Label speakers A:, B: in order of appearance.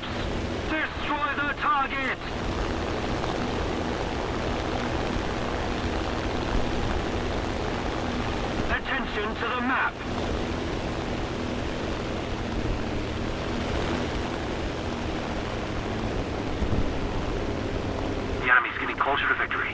A: Destroy the target! Attention to the map!
B: The enemy's getting closer to victory.